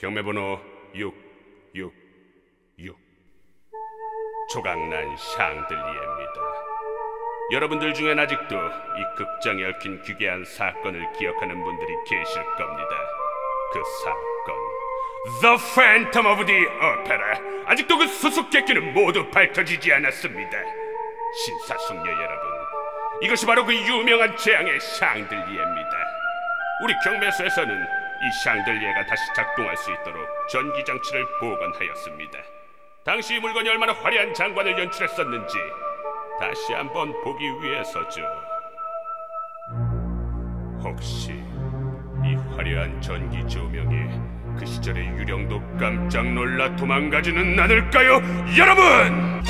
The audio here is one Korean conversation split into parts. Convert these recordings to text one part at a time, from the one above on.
경매번호 666 조각난 샹들리에입니다. 여러분들 중엔 아직도 이 극장에 얽힌 기괴한 사건을 기억하는 분들이 계실 겁니다. 그 사건 The Phantom of the Opera 아직도 그 수수께끼는 모두 밝혀지지 않았습니다. 신사숙녀 여러분 이것이 바로 그 유명한 재앙의 샹들리에입니다. 우리 경매소에서는 이 샹들리에가 다시 작동할 수 있도록 전기 장치를 보관하였습니다. 당시 이 물건이 얼마나 화려한 장관을 연출했었는지 다시 한번 보기 위해서죠. 혹시 이 화려한 전기 조명에 그 시절의 유령도 깜짝 놀라 도망가지는 않을까요, 여러분?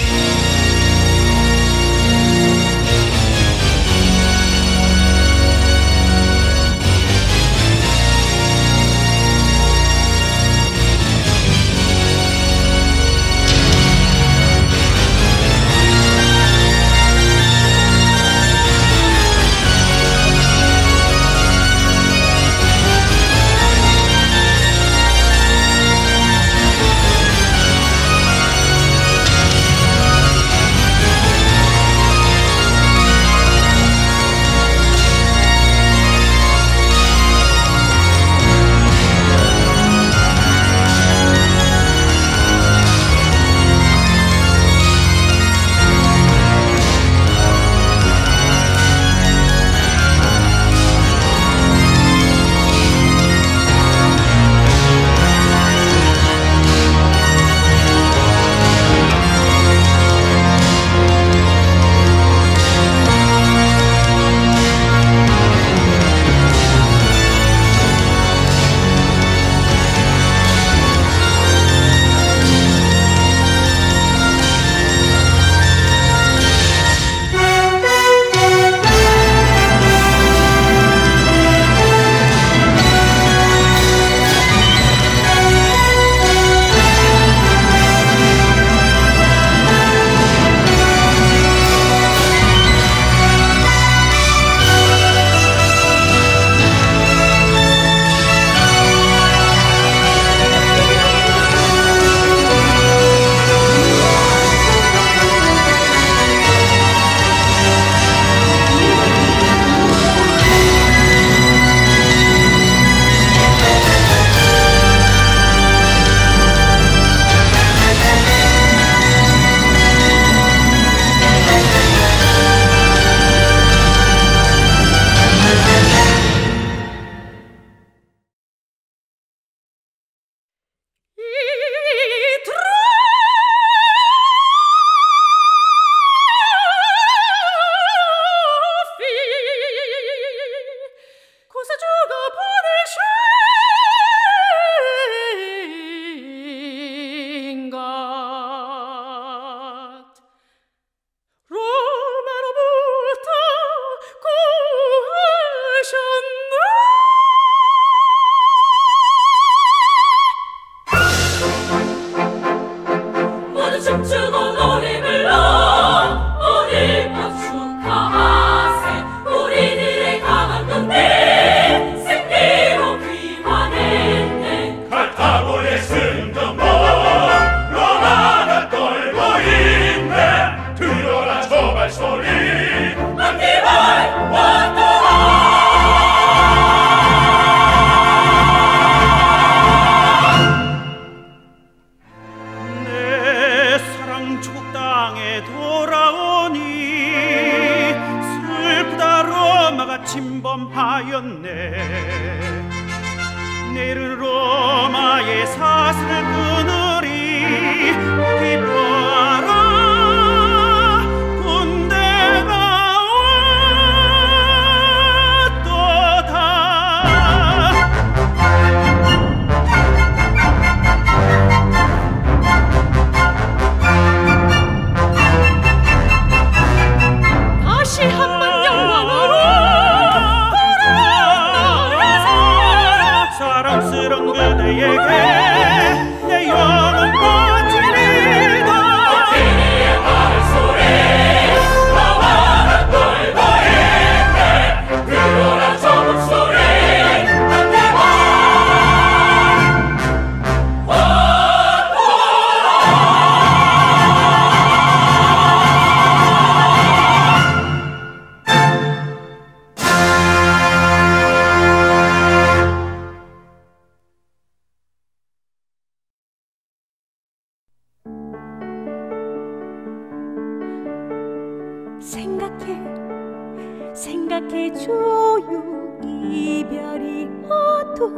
나의 조용 이별이 와도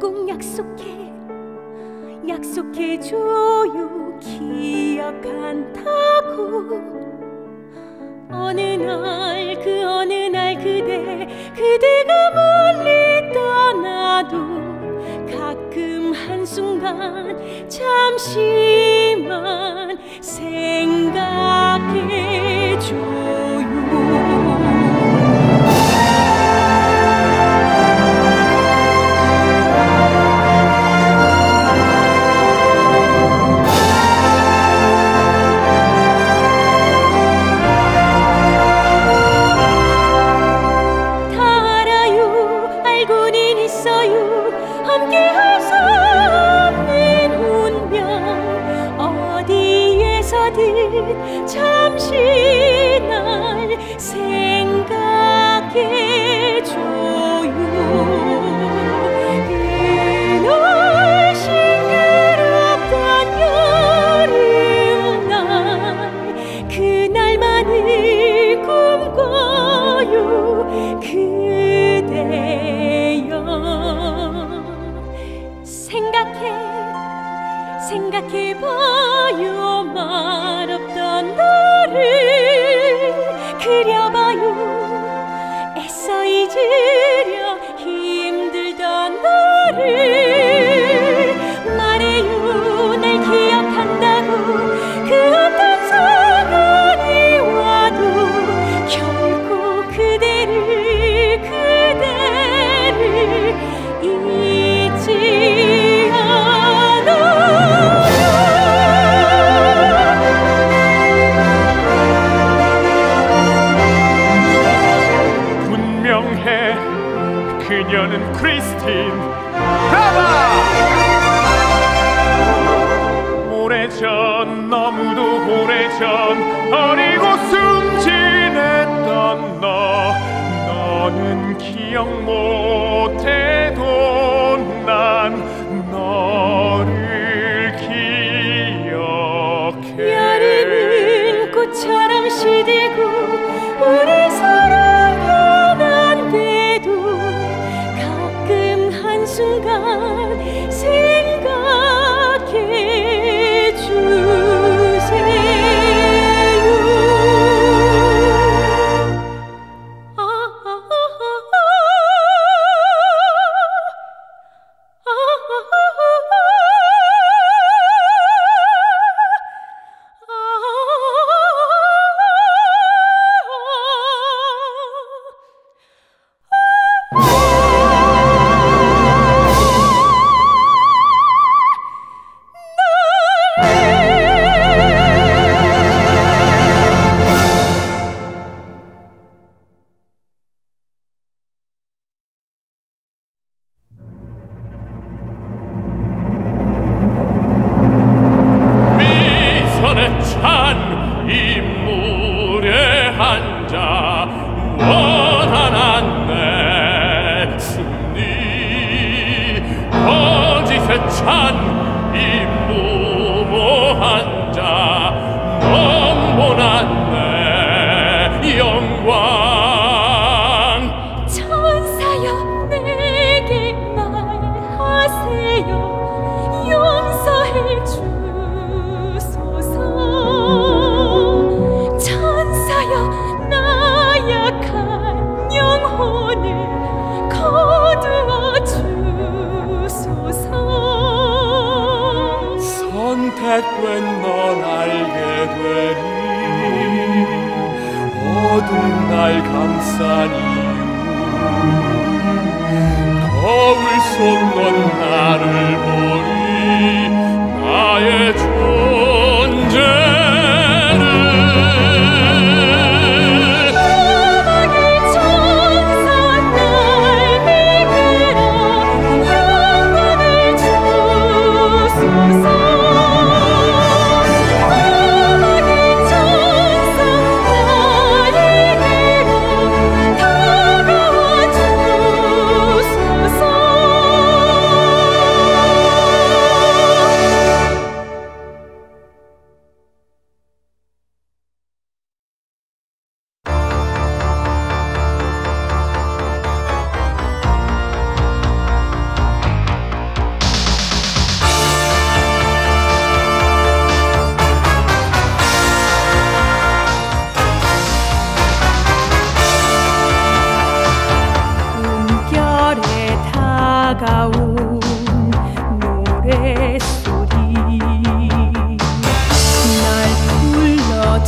꼭 약속해 약속해줘요 기억한다고. 어느 날 그 어느 날 그대 그대가 멀리 떠나도 가끔 한순간 잠시만 생각해줘. Son I am sol non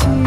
밤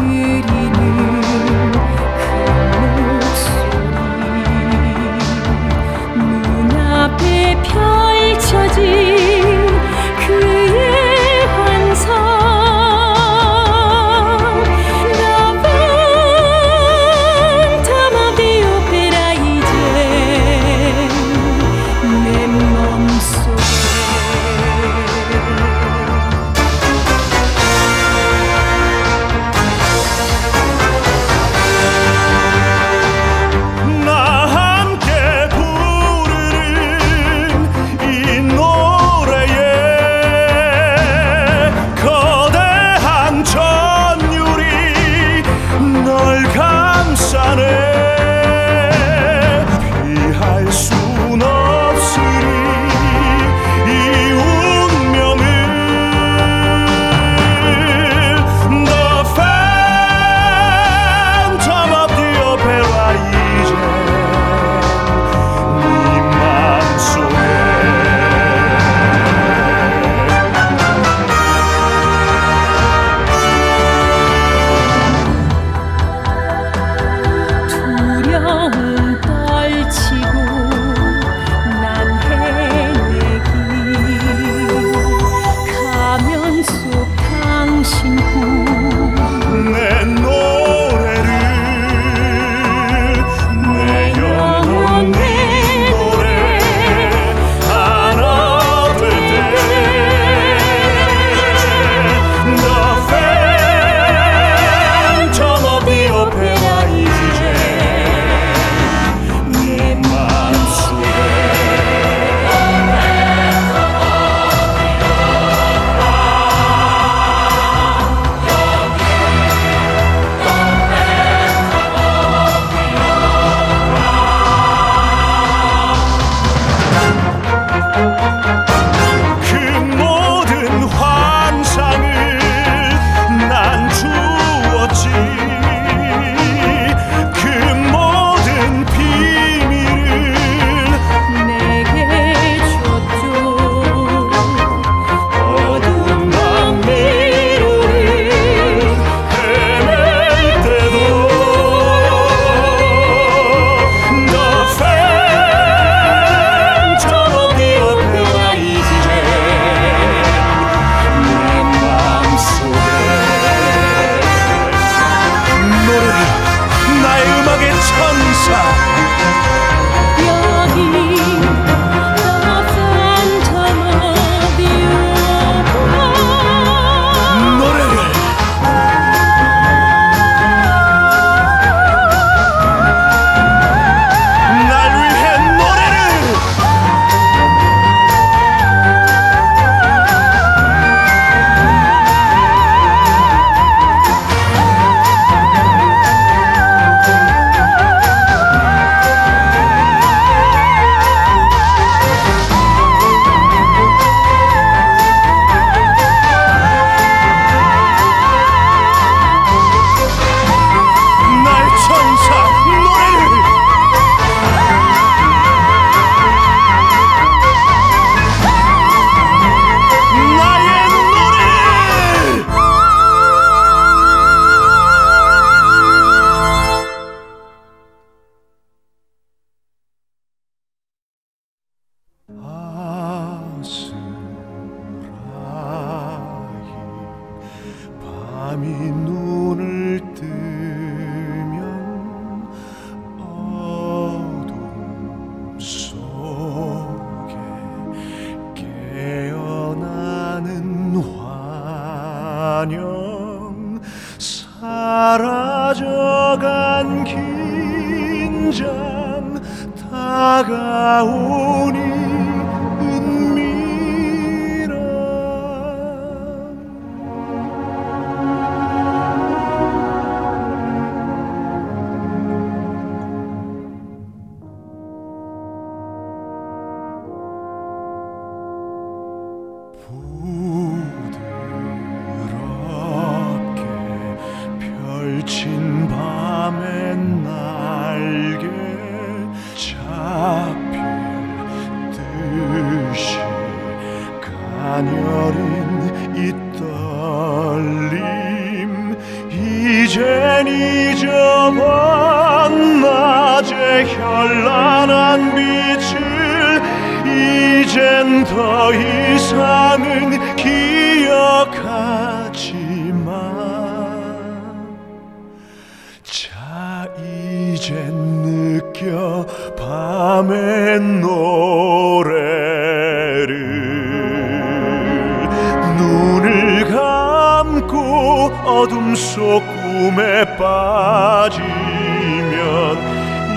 어둠 속 꿈에 빠지면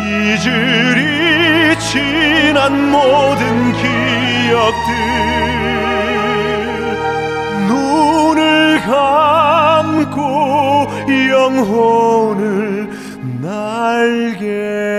잊으리 지난 모든 기억들 눈을 감고 영혼을 날개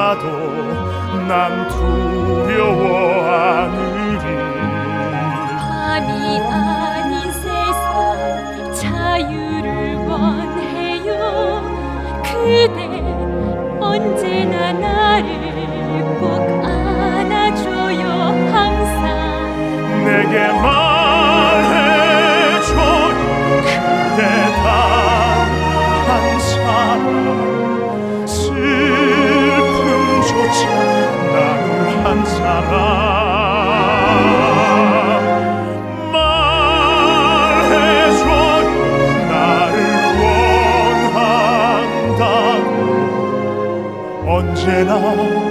와도 난 두려워하느니 밤이 아닌 세상 자유를 원해요. 그대 언제나 나를 꼭 안아줘요 항상. 내게만 언제나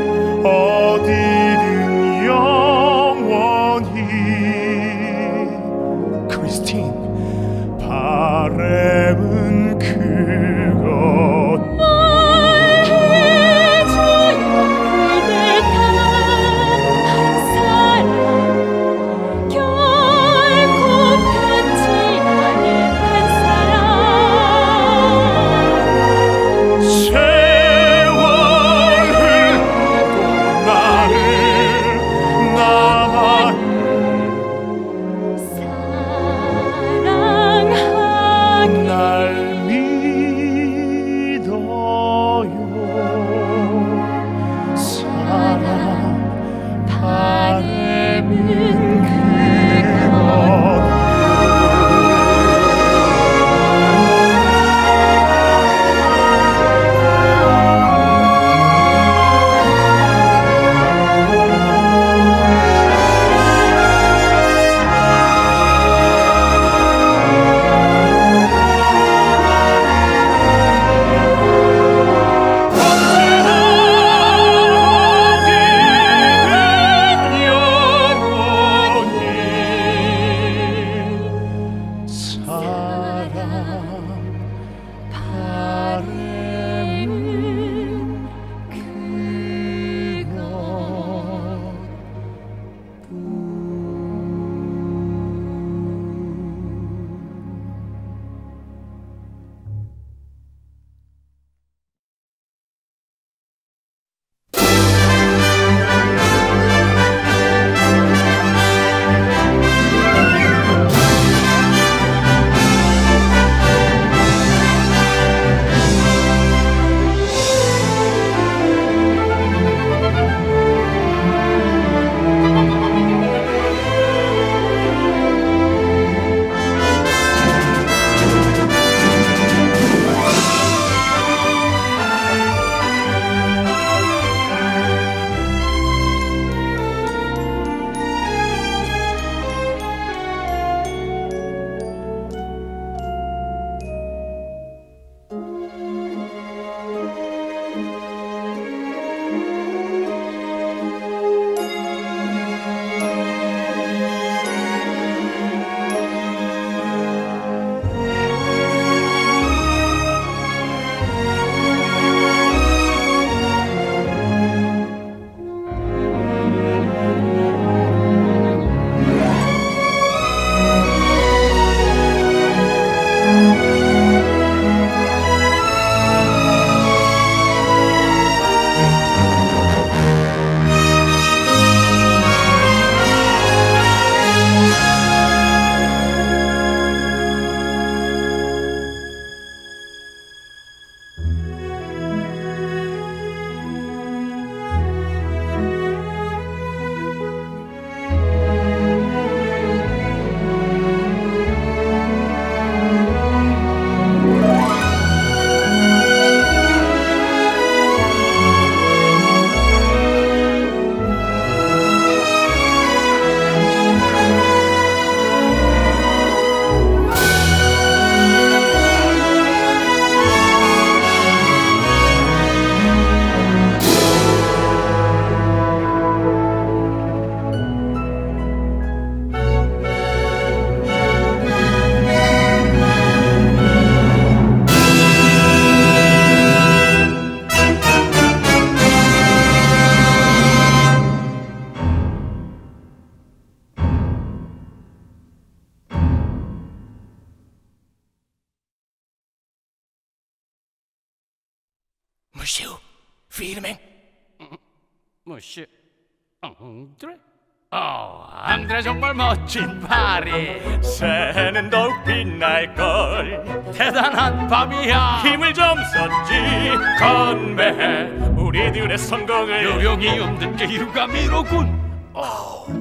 어 앙드레 정말 멋진 파리. 새는 더욱 빛날걸. 대단한 밤이야. 힘을 좀 썼지. 건배해 우리들의 성공을. 요령이 없는 게 유감이로군. 미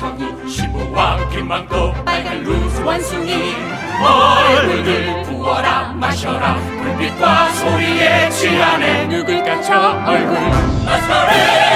멍청이 시부와 빈망토 빨간 루즈 원숭이. 얼굴들 부어라 마셔라 불빛과 소리에 취하네. 누굴 까쳐 얼굴 마스커레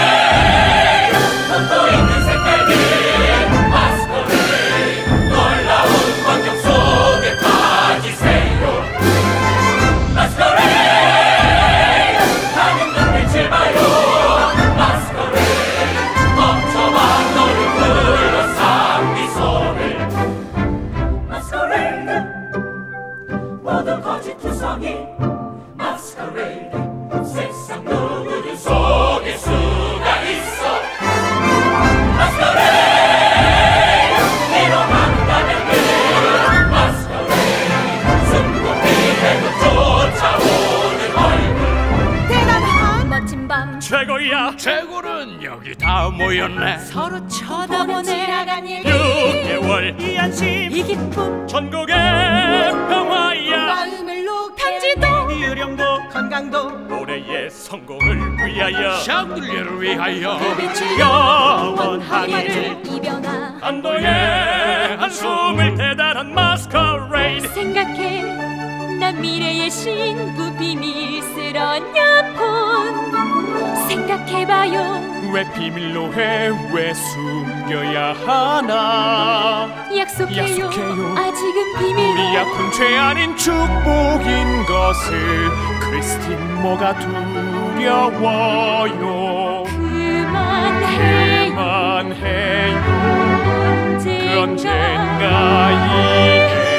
이 기쁨 전국의 평화야. 마음을 녹여 편지도 유령도 건강도 올해의 성공을 위하여 샹들리를 위하여 빛이 영원하게 하루를 이변화 안도의 한숨을 대단한 마스커레이드. 생각해 난 미래의 신부 비밀스런 약혼. 생각해봐요. 왜 비밀로 해? 왜 숨 겨야 하나. 약속해요, 약속해요. 아직은 비밀로 우리 아픈 죄 아닌 축복인 것을 크리스틴 뭐가 두려워요? 그만해요. 그만해요. 그 언젠가. 언젠가 이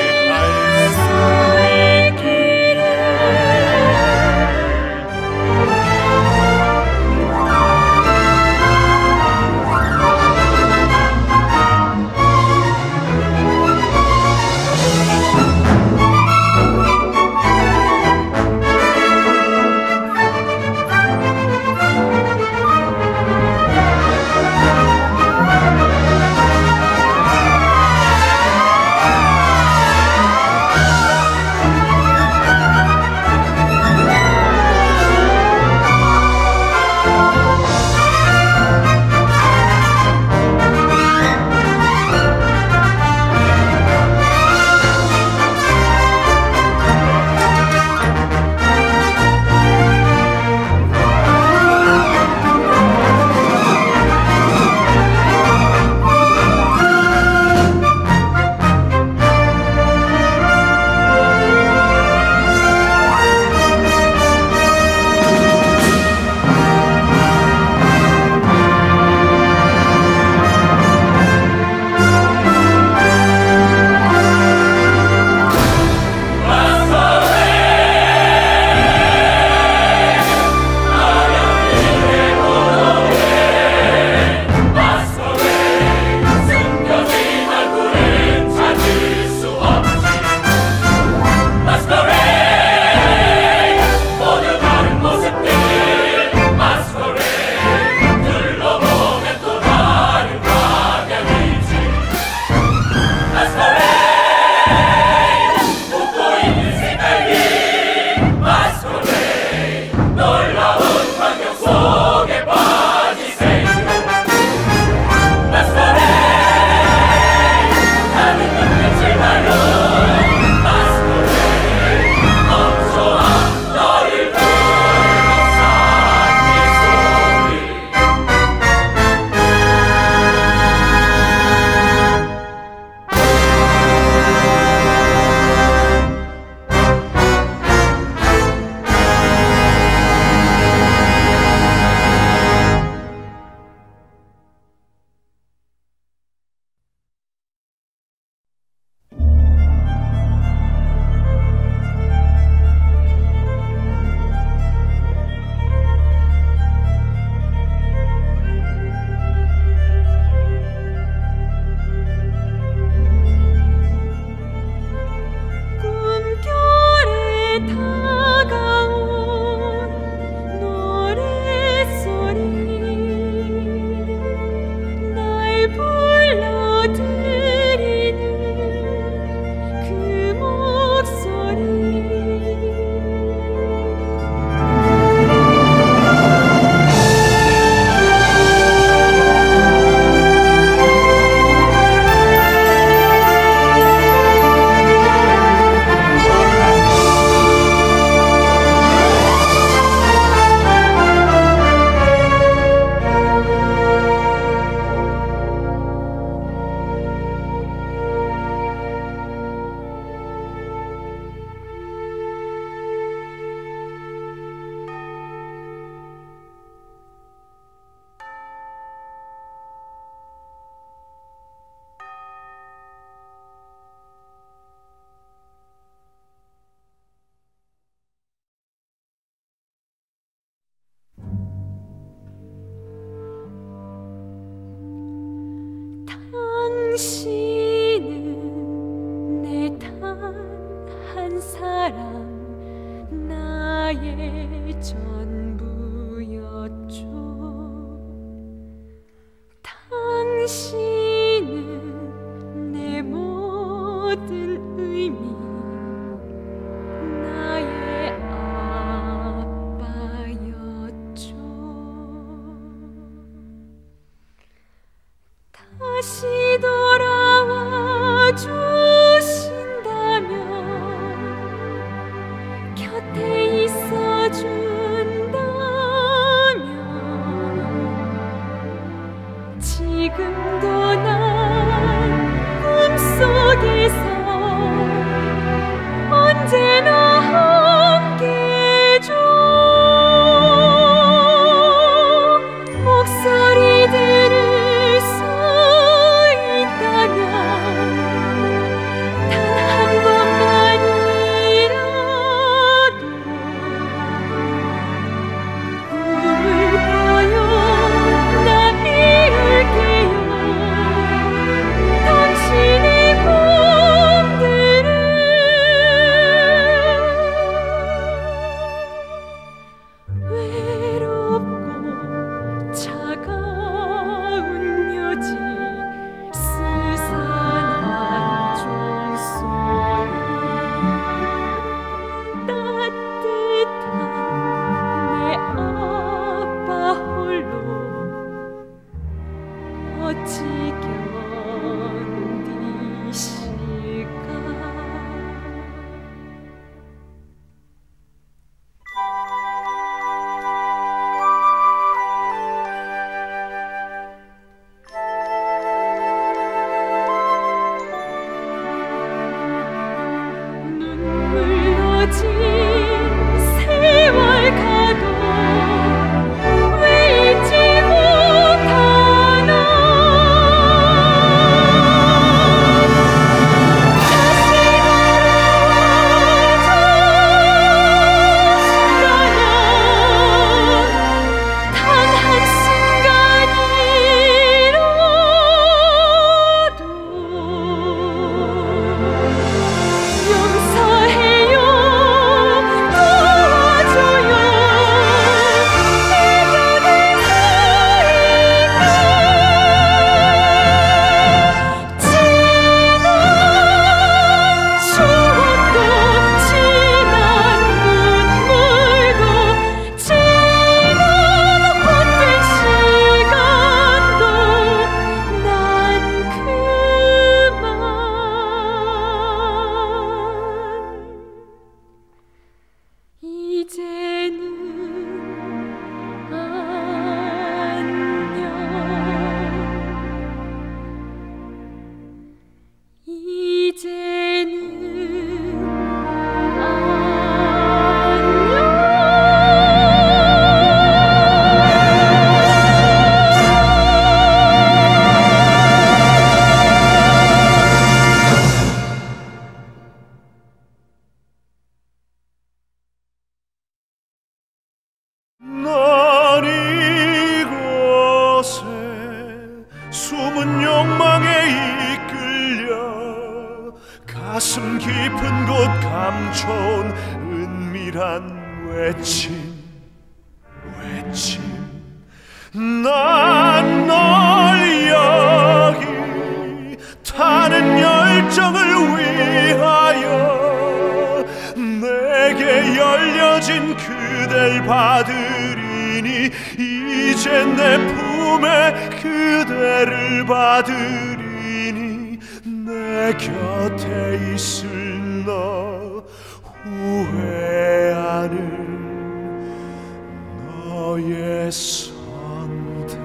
너의 선택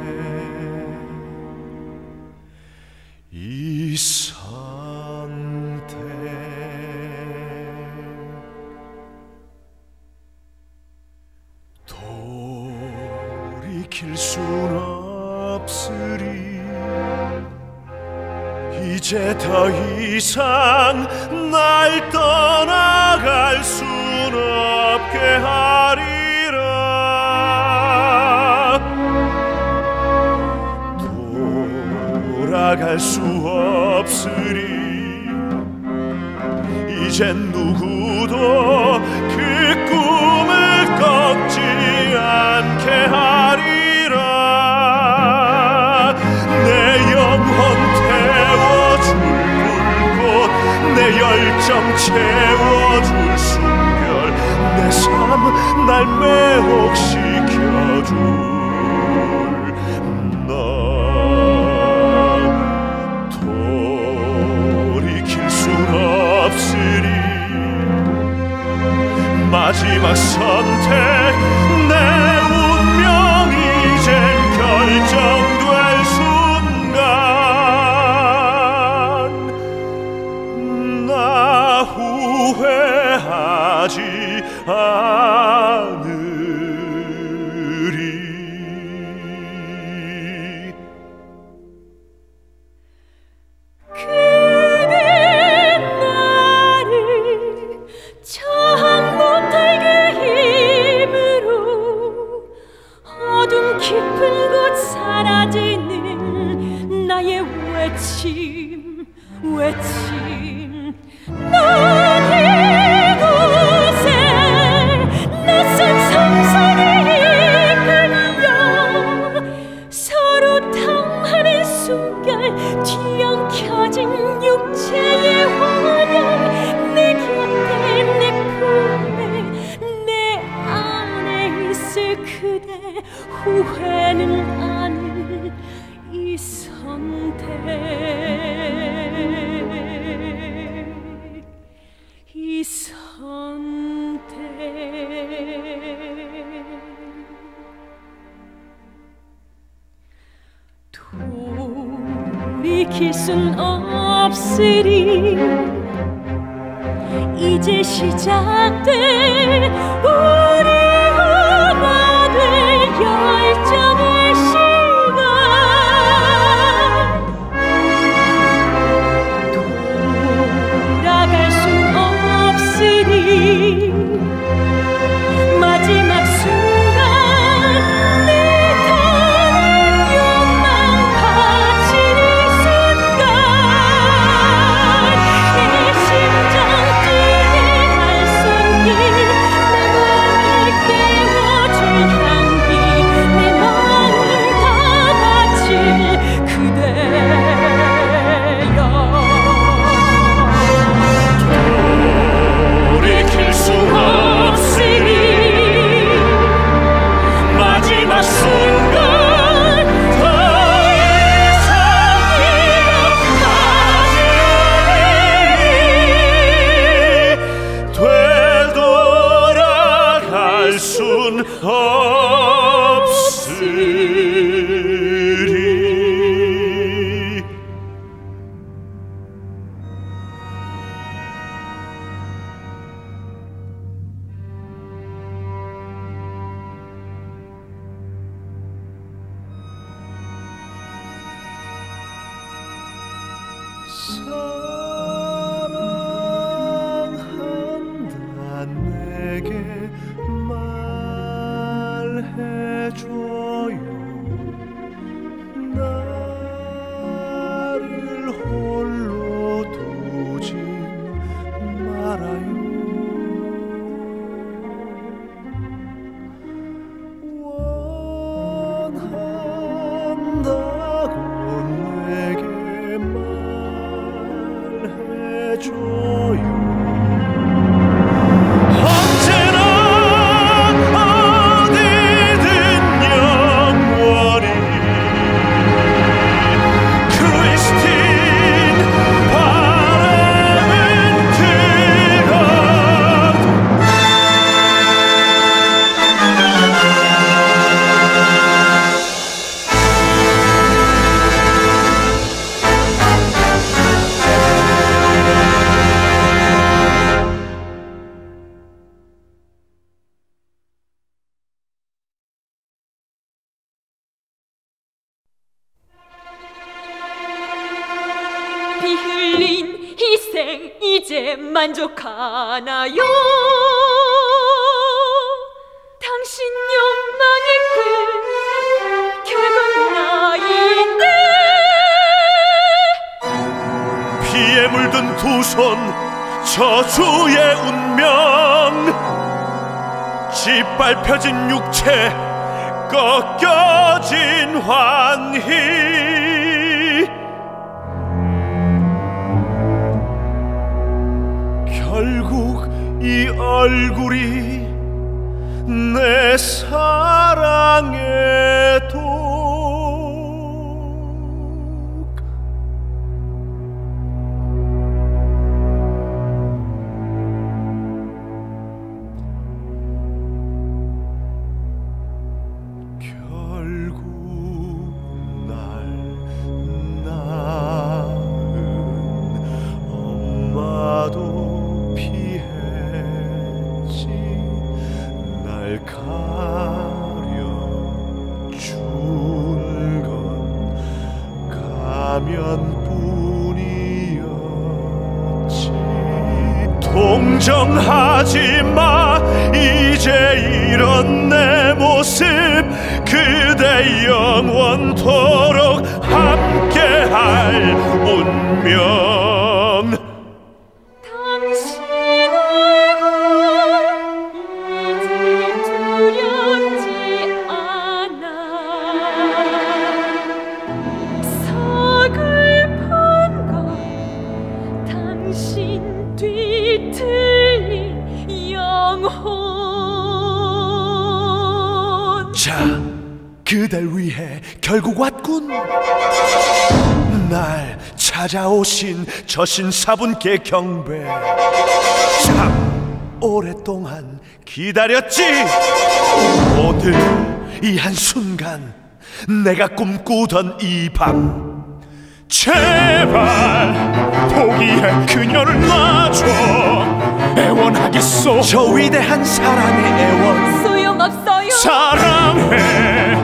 이 선택 돌이킬 순 없으리. 이제 더 이상 날 떠나갈 순 없게 하 나갈 수 없으리. 이젠 누구도 그 꿈을 꺾지 않게 하리라. 내 영혼 태워줄 불꽃 내 열정 채워줄 순결. 내 삶 날 매혹시켜줄 마지막 선택. 풀고 사라지는 나의 외침 외침. 나 이제 시작될 우리 이제 만족하나요? 당신 욕망의 끝 결국 나인데. 피에 물든 두 손 저주의 운명. 짓밟혀진 육체 꺾여진 환희. 얼굴이 내 사랑의 영혼 자, 그댈 위해 결국 왔군. 날 찾아오신 저 신사분께 경배. 참 오랫동안 기다렸지. 오늘 이 한순간 내가 꿈꾸던 이 밤. 제발 포기해 그녀를 놔줘 애원하겠소. 저 위대한 사랑의 애원. 소용없어요. 사랑해.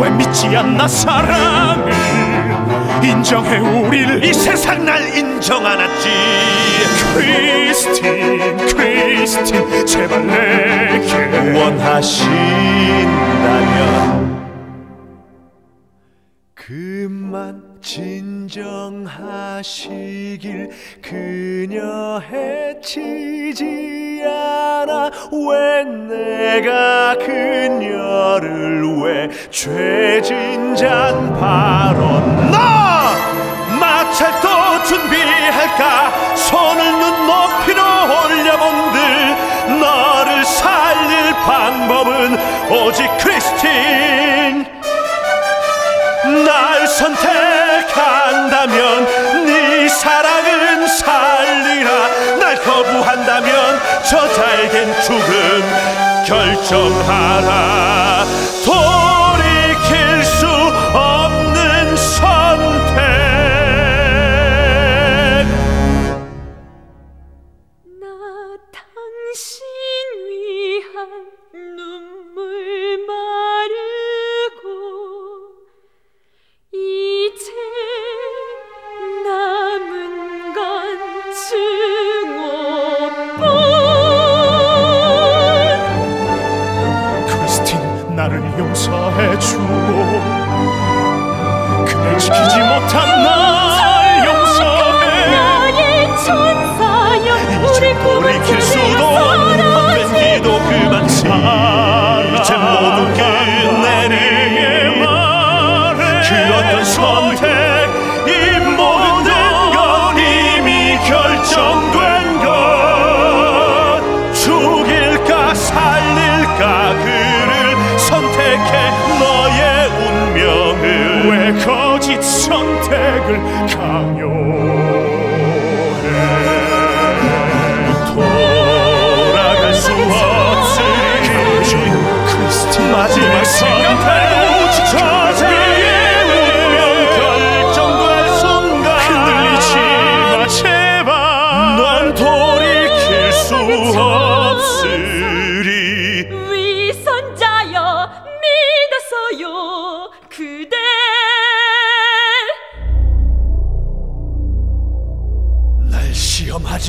왜 믿지 않나 사랑해. 인정해 우리를 이 세상 날 인정 않았지. 크리스틴 크리스틴 제발 내게 원하신다면. 그만 진정하시길 그녀 해치지 않아. 왜 내가 그녀를 왜 죄진잔 발언 나 마찰도 준비할까? 손을 눈높이로 올려본들 너를 살릴 방법은 오직 크리스틴 날 선택한다면 네 사랑은 살리라. 날 거부한다면 저 잘된 죽음 결정하라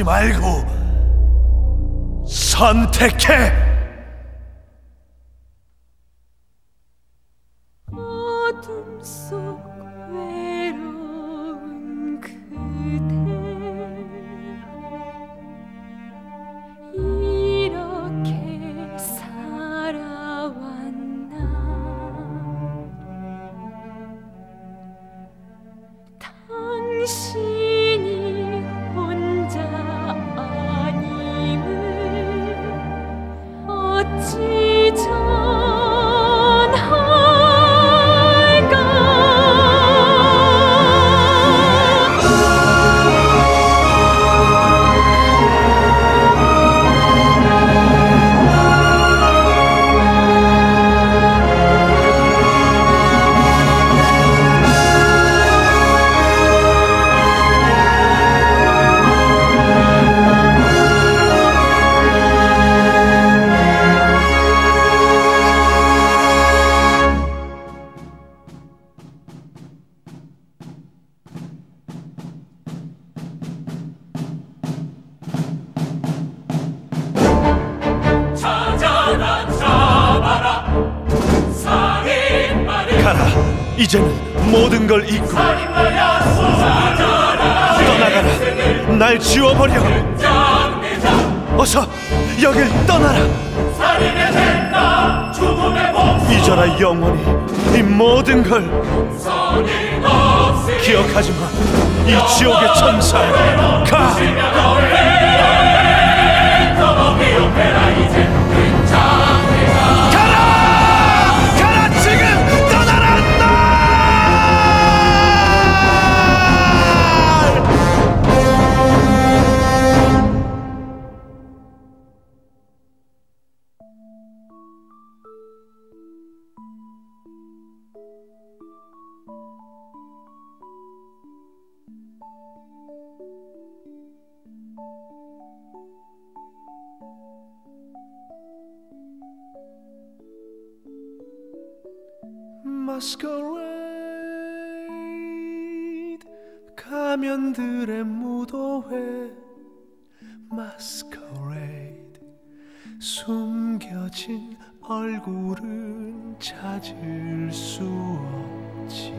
말고 선택해 masquerade 가면들의 무도회 masquerade 숨겨진 얼굴은 찾을 수 없지